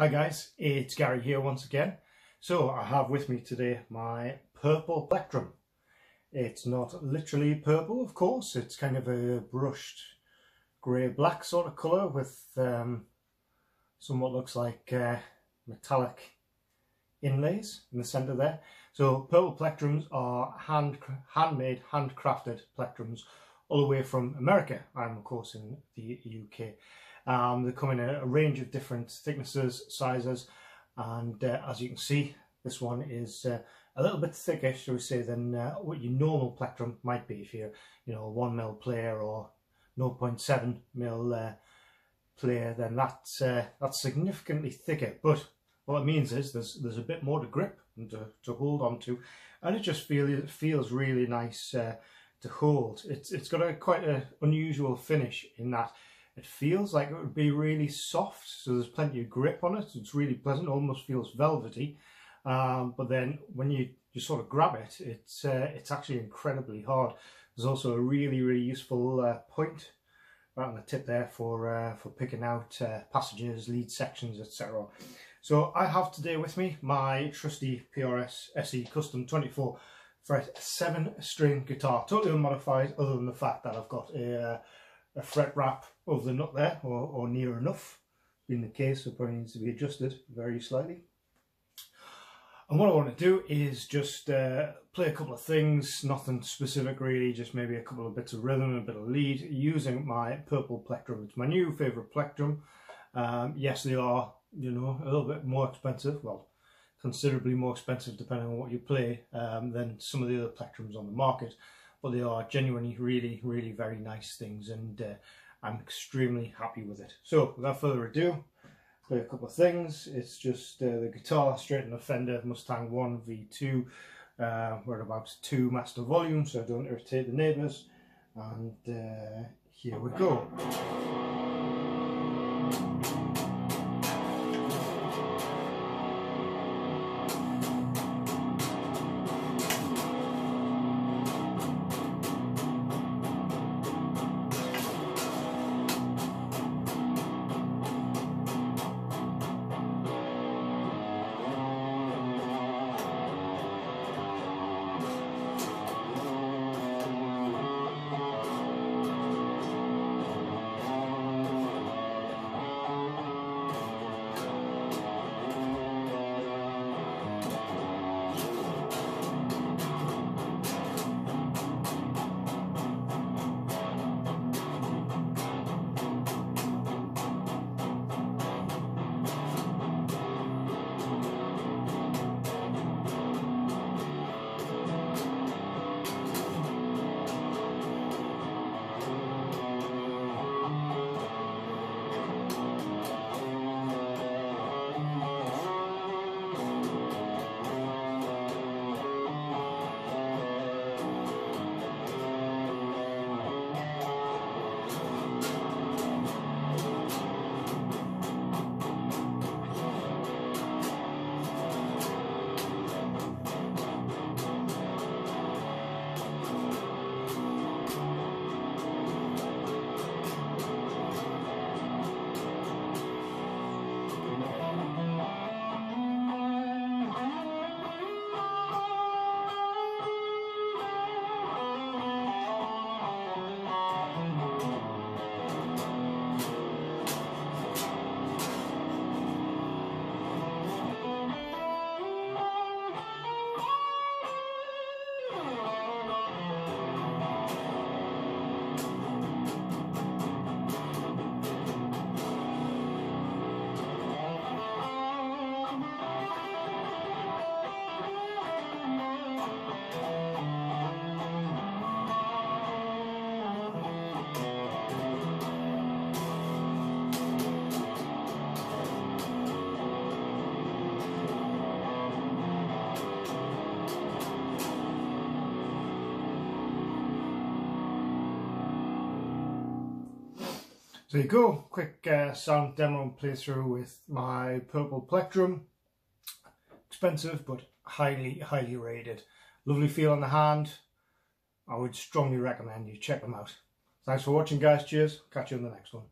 Hi guys, it's Gary here once again. So I have with me today my purple plectrum. It's not literally purple of course, it's kind of a brushed grey black sort of colour with um, somewhat looks like uh, metallic inlays in the centre there. So purple plectrums are hand handmade, handcrafted plectrums all the way from America. I'm of course in the UK. Um, they come in a, a, range of different thicknesses, sizes, and uh, as you can see, this one is uh, a little bit thicker, shall we say, than uh, what your normal plectrum might be if you're, you know, a 1mm player or 0.7mm uh, player, then that's, uh, that's significantly thicker. But what it means is there's, there's a bit more to grip and to, to hold on to, and it just feel, it feels really nice uh, to hold. It's, it's got a quite an unusual finish in that it feels like it would be really soft, so there's plenty of grip on it. It's really pleasant, almost feels velvety. Um, but then when you, you sort of grab it, it's, uh, it's actually incredibly hard. There's also a really, really useful uh, point right on the tip there for, uh, for picking out uh, passages, lead sections, etc. So I have today with me my trusty PRS SE Custom 24 fret 7 string guitar, totally unmodified other than the fact that I've got a uh, a fret wrap of the nut there or, or near enough being the case so probably needs to be adjusted very slightly and what I want to do is just uh, play a couple of things, nothing specific really, just maybe a couple of bits of rhythm, a bit of lead, using my purple plectrum. It's my new favourite plectrum. Um, yes, they are, you know, a little bit more expensive, well, considerably more expensive depending on what you play um, than some of the other plectrums on the market but they are genuinely really, really very nice things and uh, I'm extremely happy with it. So without further ado, play a couple of things. It's just uh, the guitar straight in the Fender Mustang 1 V2. Uh, we're about 2 master volume so don't irritate the neighbours. And uh, here we go. So you go, quick uh, sound demo and playthrough with my purple plectrum. Expensive, but highly, highly rated. Lovely feel on the hand. I would strongly recommend you check them out. Thanks for watching guys, cheers. Catch you on the next one.